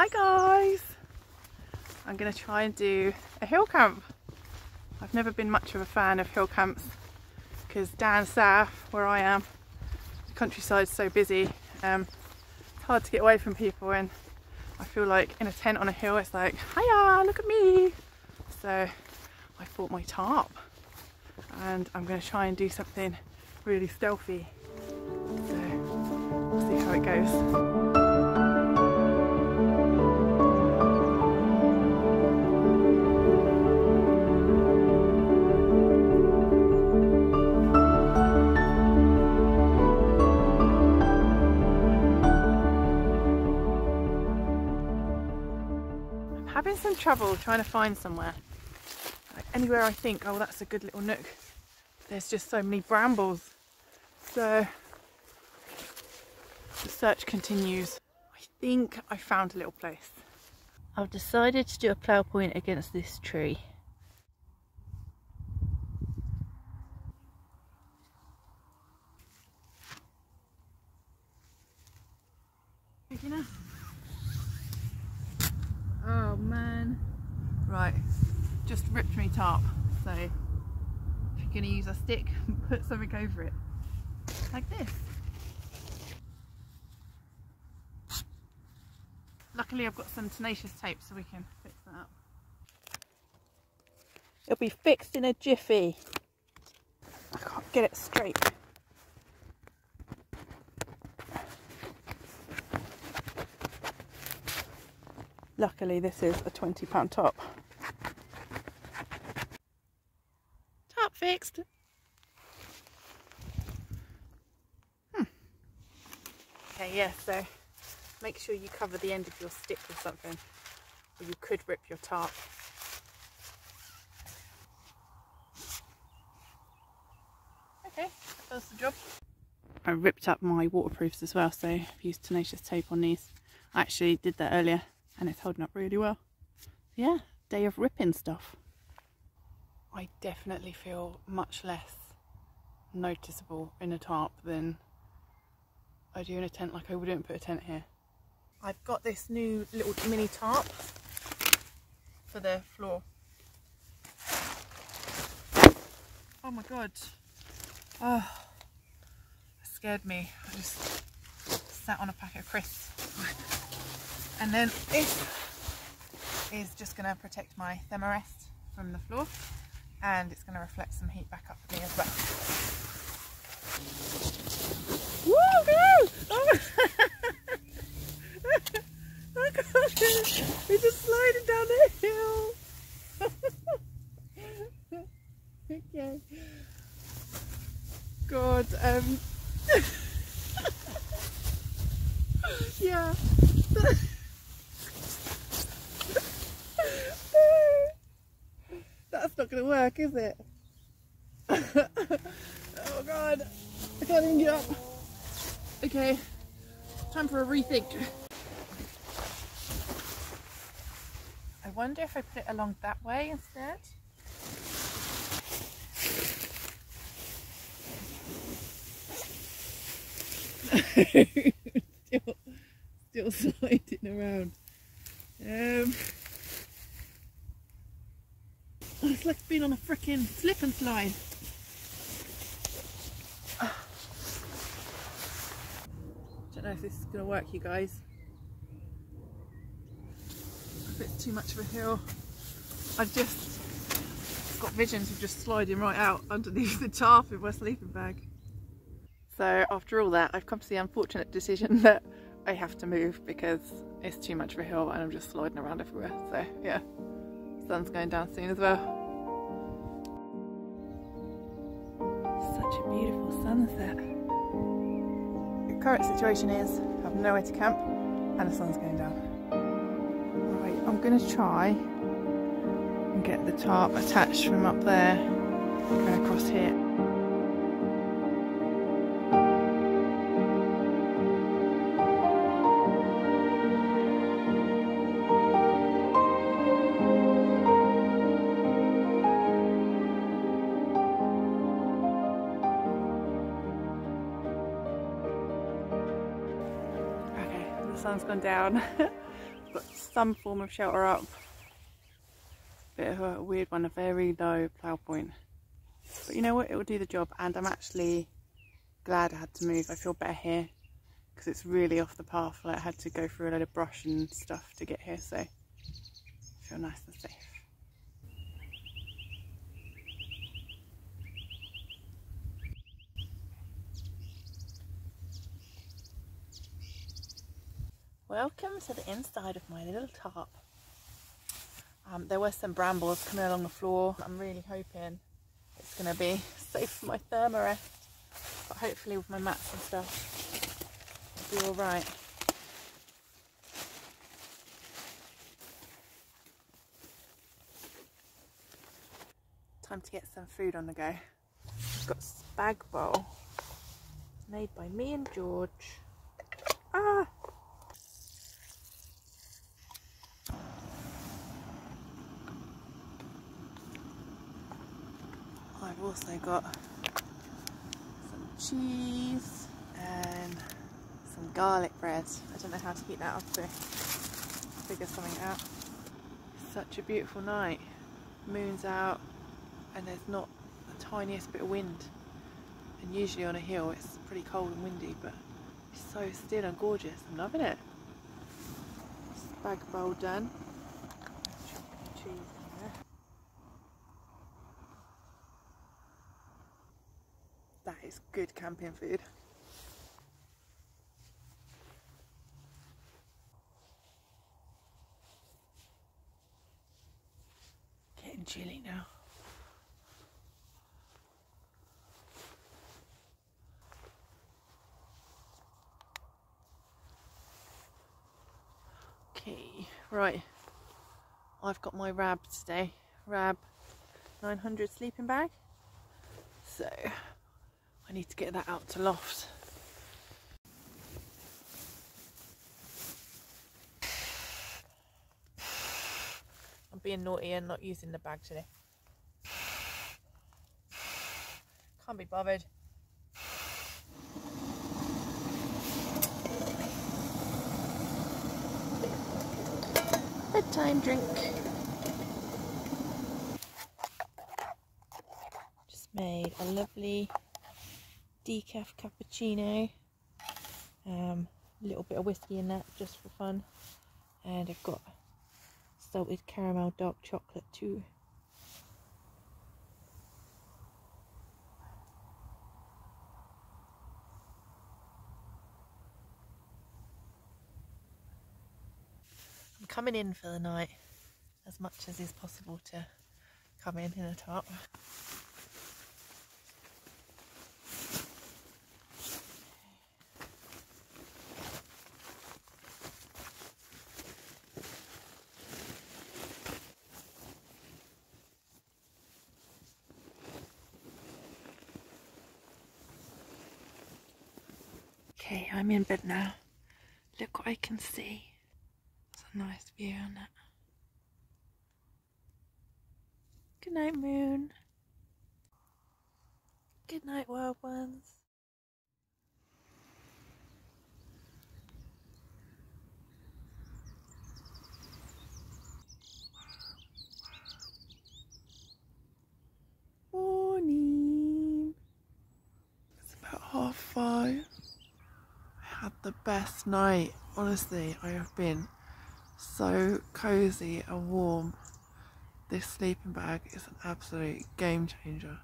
Hi guys! I'm going to try and do a hill camp. I've never been much of a fan of hill camps because down south where I am, the countryside's so busy. Um, it's hard to get away from people and I feel like in a tent on a hill it's like, hiya, look at me! So I bought my tarp and I'm going to try and do something really stealthy. So we'll see how it goes. Having some trouble trying to find somewhere. Like anywhere I think, oh that's a good little nook. There's just so many brambles. So the search continues. I think I found a little place. I've decided to do a plough point against this tree. Oh man. Right, just ripped me tarp. So if you're gonna use a stick, put something over it. Like this. Luckily I've got some tenacious tape so we can fix that up. It'll be fixed in a jiffy. I can't get it straight. Luckily this is a £20 tarp. Tarp fixed. Hmm. Okay, yeah, so make sure you cover the end of your stick with something or you could rip your tarp. Okay, that does the job. I ripped up my waterproofs as well, so I've used tenacious tape on these. I actually did that earlier and it's holding up really well. Yeah, day of ripping stuff. I definitely feel much less noticeable in a tarp than I do in a tent like I wouldn't put a tent here. I've got this new little mini tarp for the floor. Oh my god. Oh, scared me. I just sat on a packet of crisps. And then this is just going to protect my Thermarest from the floor and it's going to reflect some heat back up for me as well. Woo, go! Oh my god, we're just sliding down the hill. okay. God, um, yeah. Not going to work, is it? oh god, I can't even get up. Okay, time for a rethink. I wonder if I put it along that way instead. still, still sliding around. Um, it's like being on a freaking slip and slide. Don't know if this is going to work, you guys. If it's too much of a hill. I've just got visions of just sliding right out underneath the tarp in my sleeping bag. So after all that, I've come to the unfortunate decision that I have to move because it's too much of a hill and I'm just sliding around everywhere. So yeah sun's going down soon as well. Beautiful sunset. The current situation is I have nowhere to camp and the sun's going down. Right, I'm going to try and get the tarp attached from up there going across here. Sun's gone down. Got some form of shelter up. Bit of a weird one, a very low plough point. But you know what, it will do the job and I'm actually glad I had to move. I feel better here because it's really off the path. Like I had to go through a lot of brush and stuff to get here, so I feel nice and safe. Welcome to the inside of my little tarp. Um, there were some brambles coming along the floor. I'm really hoping it's going to be safe for my thermarest. But hopefully with my mats and stuff, it'll be alright. Time to get some food on the go. I've got spag bowl made by me and George. Ah! I've also got some cheese and some garlic bread. I don't know how to heat that up to figure something out. Such a beautiful night. Moon's out and there's not the tiniest bit of wind. And usually on a hill it's pretty cold and windy but it's so still and gorgeous. I'm loving it. Spag bowl done. Cheese is good camping food. Getting chilly now. Okay, right. I've got my Rab today. Rab 900 sleeping bag. So I need to get that out to loft. I'm being naughty and not using the bag today. Can't be bothered. Bedtime drink. Just made a lovely decaf cappuccino. Um, a little bit of whiskey in that just for fun. And I've got salted caramel dark chocolate too. I'm coming in for the night as much as is possible to come in in a tarp. Okay, I'm in bed now. Look what I can see. It's a nice view on it. Good night, moon. Good night, wild ones. Morning. It's about half five. The best night. Honestly, I have been so cozy and warm. This sleeping bag is an absolute game changer.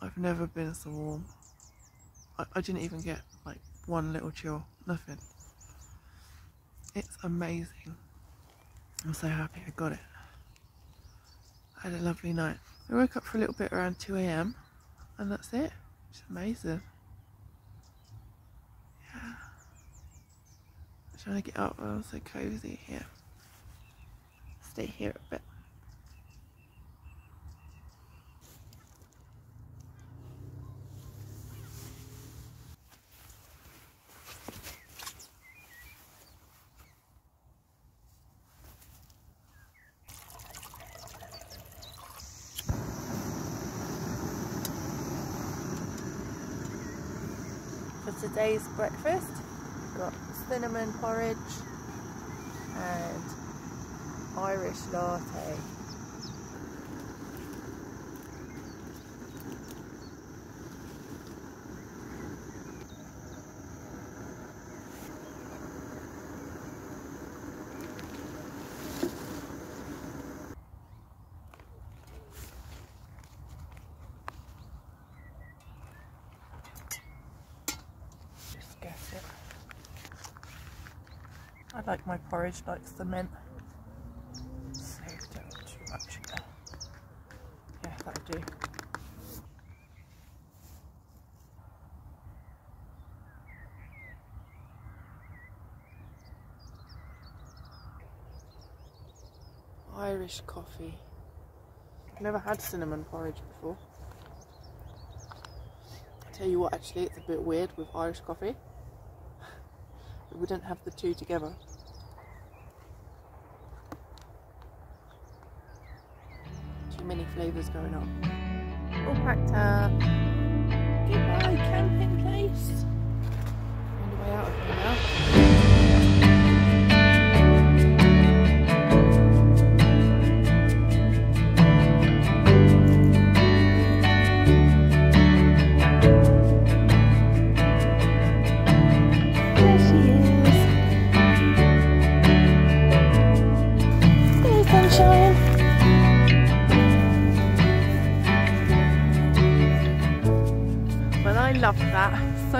I've never been so warm. I, I didn't even get like one little chill, nothing. It's amazing. I'm so happy I got it. I had a lovely night. I woke up for a little bit around 2 a.m. and that's it. It's amazing. Yeah. I'm trying to get up, but I'm so cozy here. Stay here a bit. For today's breakfast, cinnamon porridge and Irish latte. I like my porridge like cement. So don't too much in there. Yeah, that'll do. Irish coffee. I've never had cinnamon porridge before. I tell you what, actually, it's a bit weird with Irish coffee. We wouldn't have the two together. Many flavours going on. All packed up. Goodbye, camping place. On the way out of here now.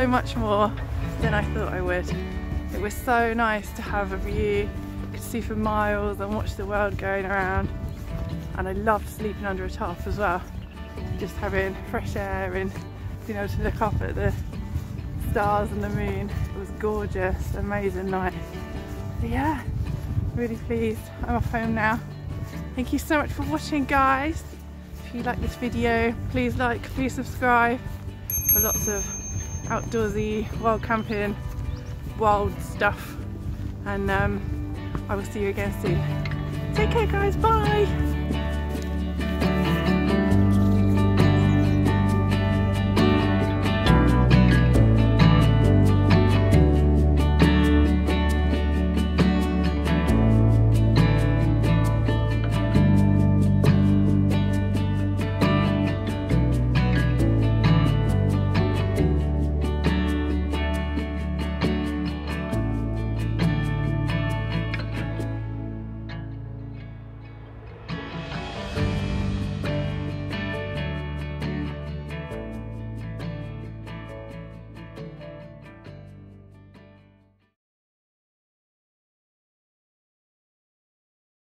So much more than I thought I would. It was so nice to have a view, could see for miles and watch the world going around. And I loved sleeping under a tarp as well. Just having fresh air and being able to look up at the stars and the moon. It was gorgeous, amazing night. So yeah, really pleased. I'm off home now. Thank you so much for watching guys. If you like this video, please like, please subscribe for lots of outdoorsy, wild camping, wild stuff. And um, I will see you again soon. Take care guys, bye!